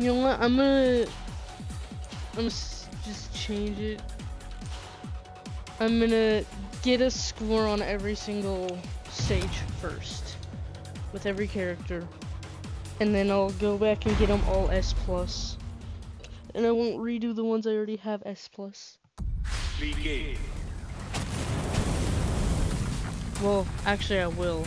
You know what? I'm gonna. I'm gonna just change it. I'm gonna get a score on every single stage first, with every character, and then I'll go back and get them all S plus, and I won't redo the ones I already have S plus. Begin. Well, actually, I will.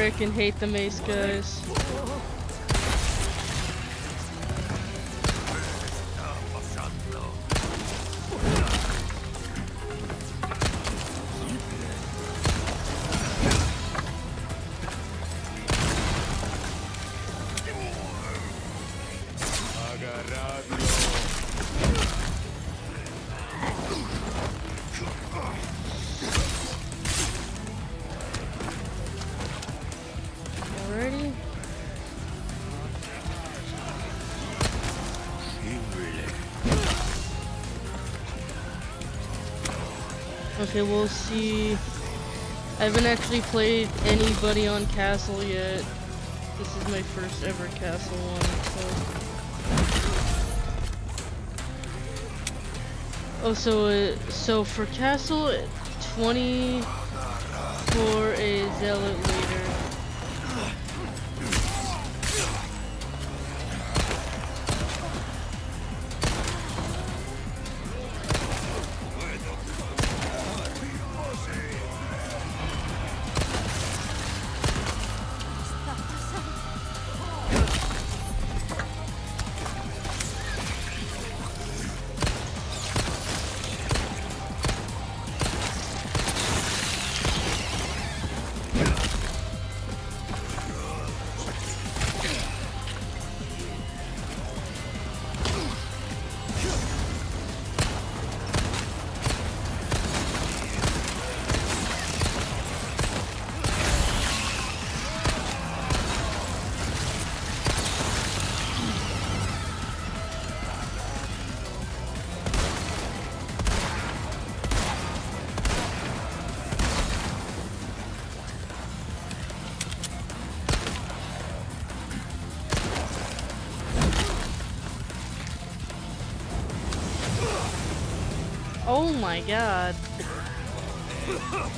Freaking hate the mace guys. Okay, we'll see. I haven't actually played anybody on Castle yet. This is my first ever Castle one, so. Oh, so, uh, so for Castle, 20 for a Zealot leader. My god. Oh.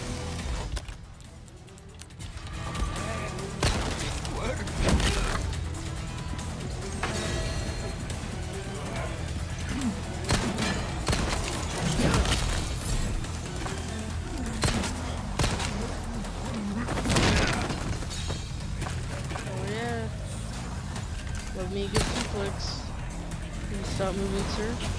Love me a good suplex. Can stop moving, sir?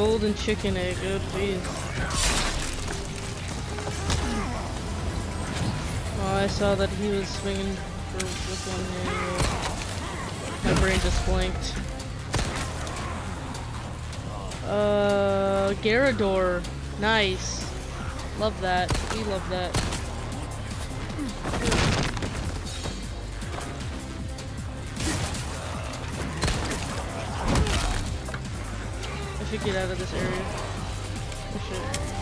Golden chicken egg. Oh, jeez. Oh, I saw that he was swinging for with one hand. My brain just blanked. Uh, Garrador. Nice. Love that. We love that. I should get out of this area.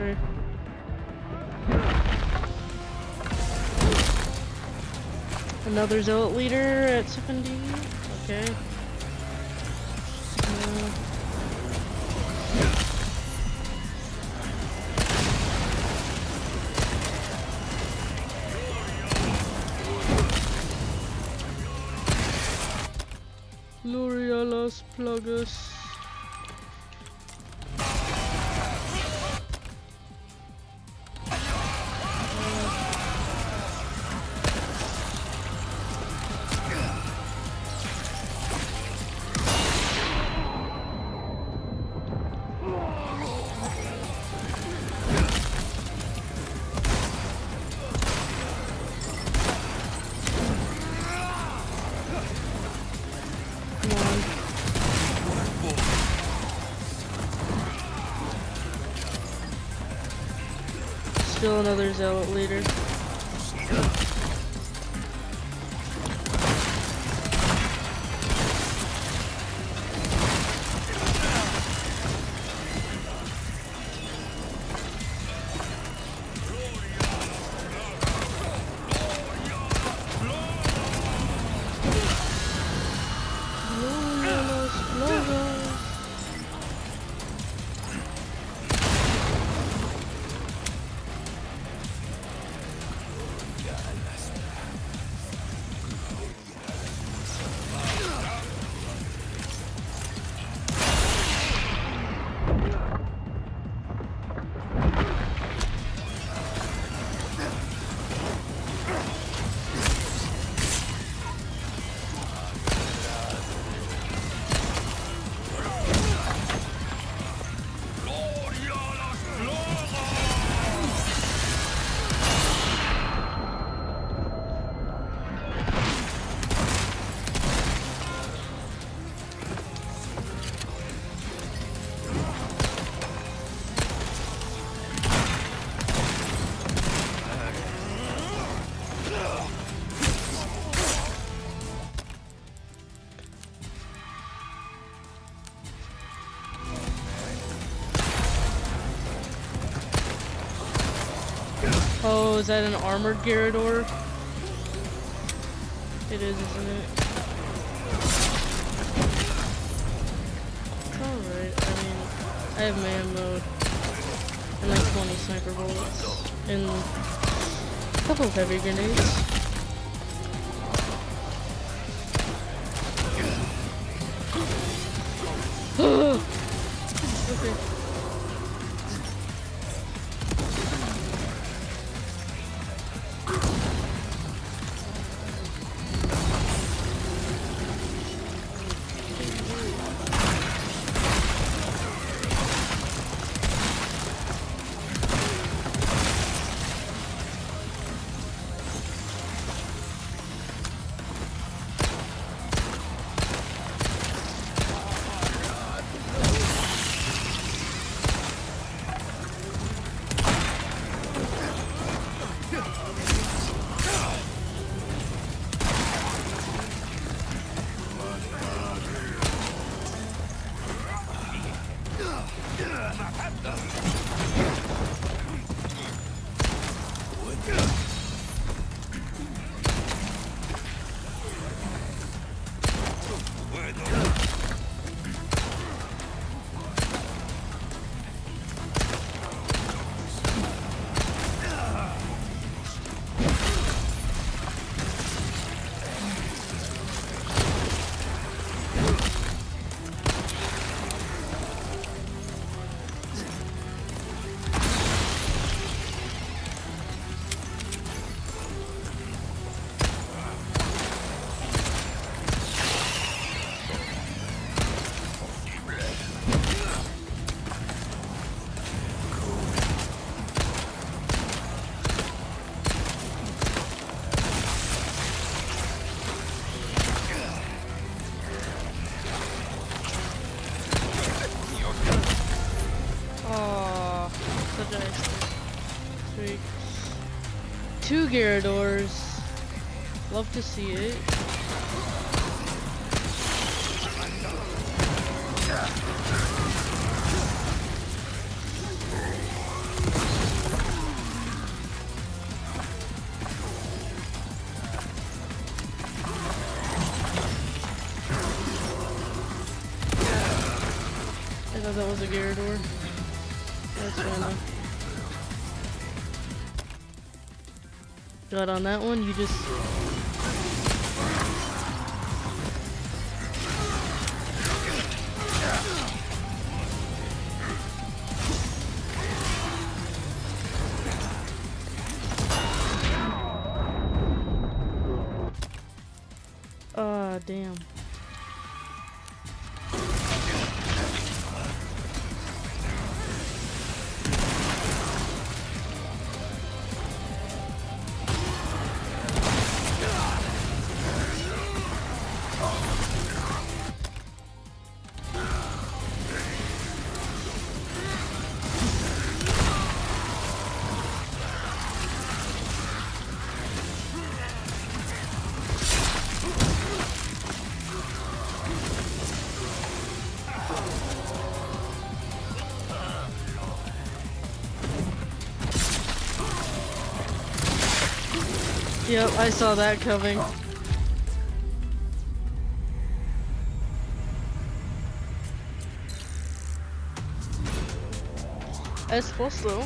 First. Another zealot leader at 70. Okay. Uh, Gloria las plagas. Still another zealot leader. Is that an armored Garrador? It is, isn't it? Alright, I mean, I have man mode. And like 20 sniper bullets. And a couple of heavy grenades. okay. Garrador. Love to see it. I thought that was a Garrador. That's fair enough. Got on that one, you just Ah, damn. Yep, I saw that coming. Es posto.